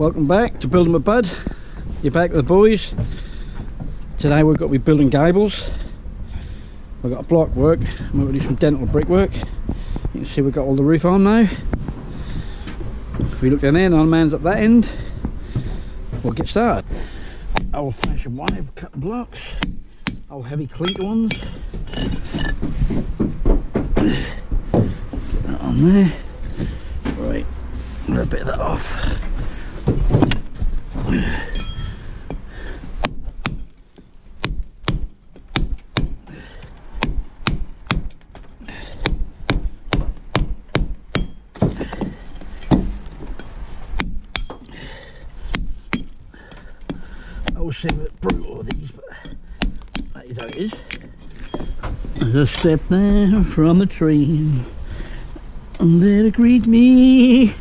Welcome back to Building with Budd. You're back with the boys. Today we've got to be building gables. We've got a block work we're going to do some dentil brickwork. You can see we've got all the roof on now. If we look down there and the man's up that end, we'll get started. Old fashioned way, cut blocks. Old heavy clinker ones. Get that on there. Right, a bit of that off. Say that brutal these, but that is how it is. As I step down from the train, and there to greet me.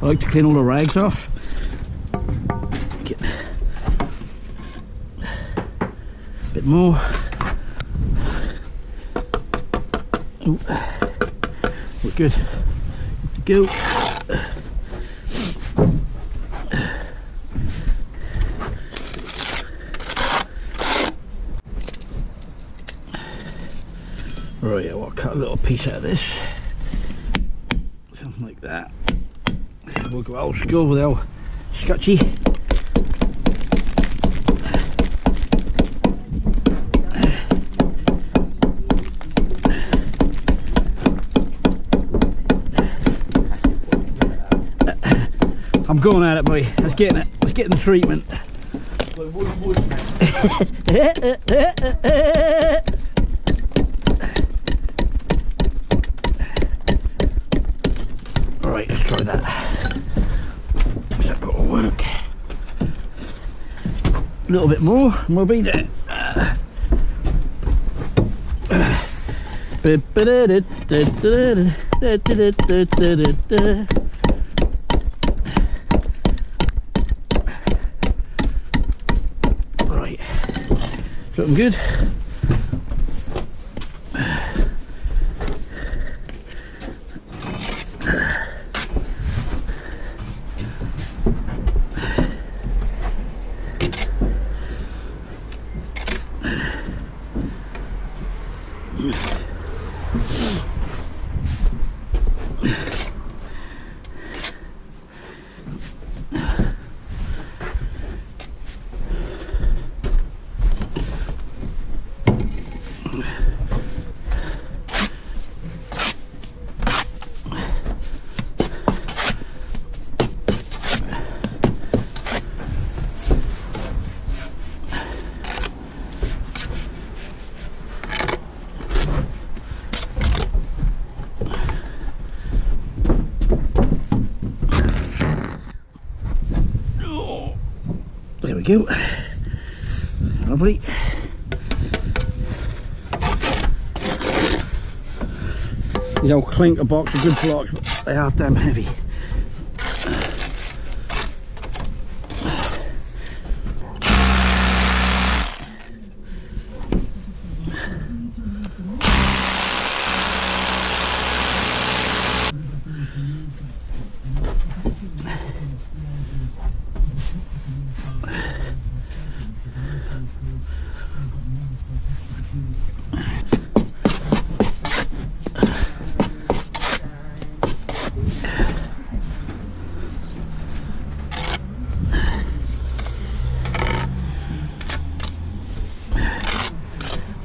I like to clean all the rags off. More. Ooh. We're good. Good go. Right, I'll cut a little piece out of this. Something like that. We'll go old school with our scotchy. I'm going at it, boy. Let's get it. Let's get the treatment. All right, let's try that. Is that to work? A little bit more, and we'll be there. Right, looking good. Go. Lovely. These old clinker box are good blocks, but they are damn heavy.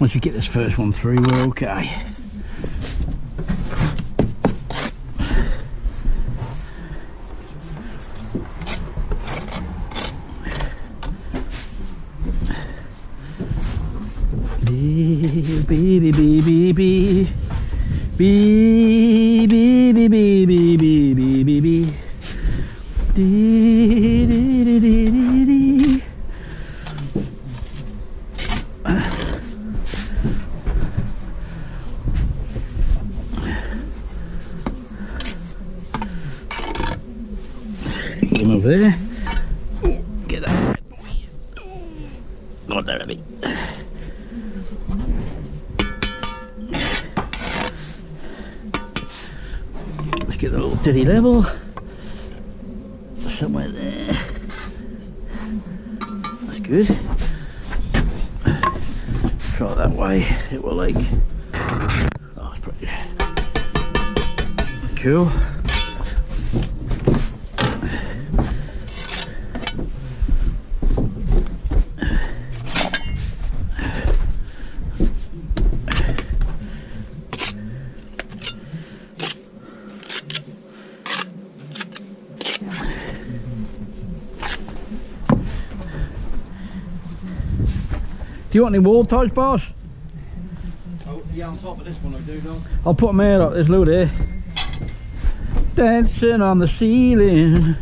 Once we get this first one through, we're okay. Beep, beep, beep, beep, Let's get the little diddy level. Somewhere there. That's good. Try that way. It will like. Oh, it's pretty cool. Do you want any wall ties, boss? Oh, yeah, on top of this one I do, dog. I'll put them here, there's load here. Dancing on the ceiling.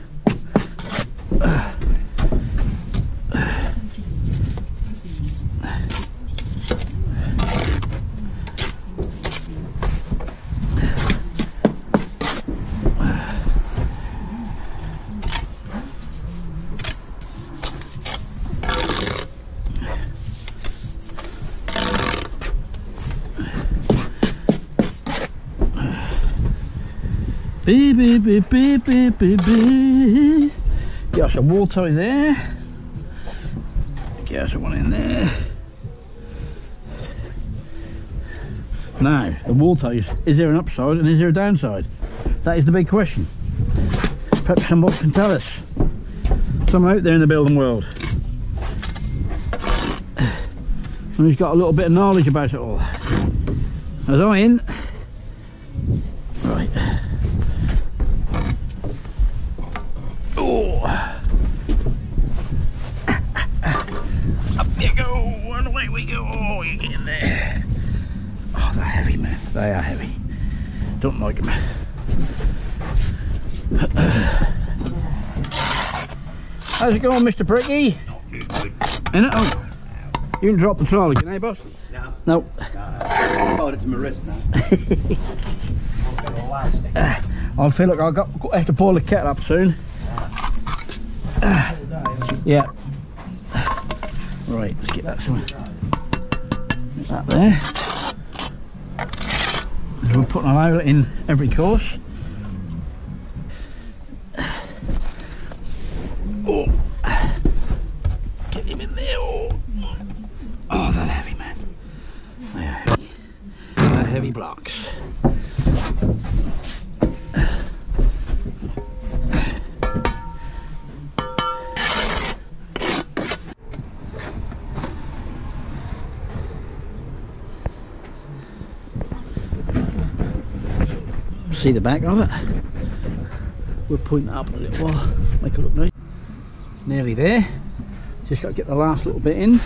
Beep, beep, beep, beep, beep. Get us a tie there. Get us one in there. Now, the wall ties, is there an upside and is there a downside? That is the big question. Perhaps someone can tell us. Someone out there in the building world. And who's got a little bit of knowledge about it all. As I in. Right. Oh. Up you go, and away we go. Oh, you get in there. Oh, they're heavy, man. They are heavy. Don't like them. How's it going, Mr. Pricky? In it? Oh. You can drop the trolley, can I, boss? No. No. Hold it to my wrist now. I feel like I've got, got have to pull the kettle up soon. Yeah. Right, let's get that somewhere. That there. So we're putting an outlet in every course. Oh. Get him in there. Oh, oh they're heavy, man. Heavy blocks. See the back of it. We'll point that up a little while, make it look nice. Nearly there. Just got to get the last little bit in.